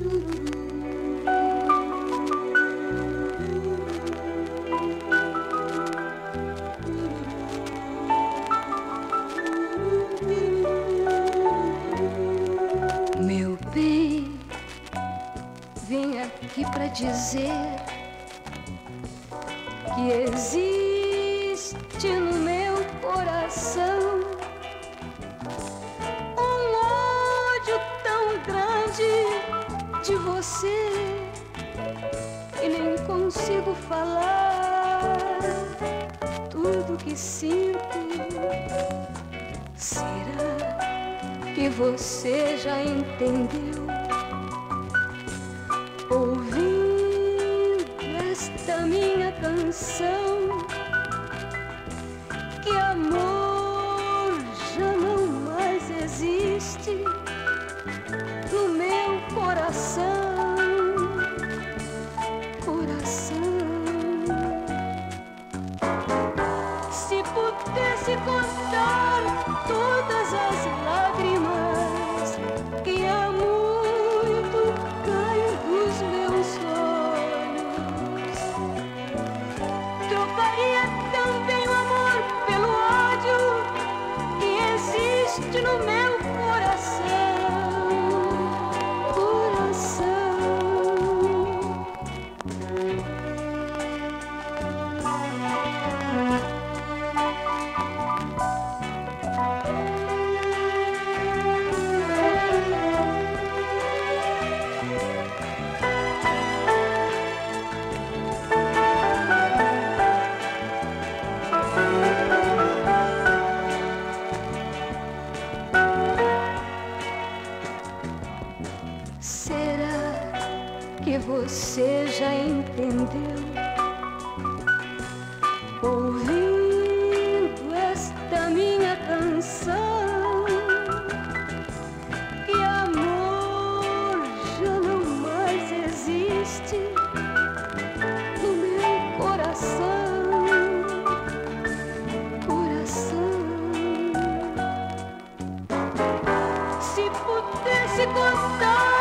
Meu bem, vim aqui pra dizer que existe no meu coração um ódio tão grande de você e nem consigo falar tudo que sinto. Será que você já entendeu? Ouvindo esta minha canção, meu você já entendeu? qualquer situação.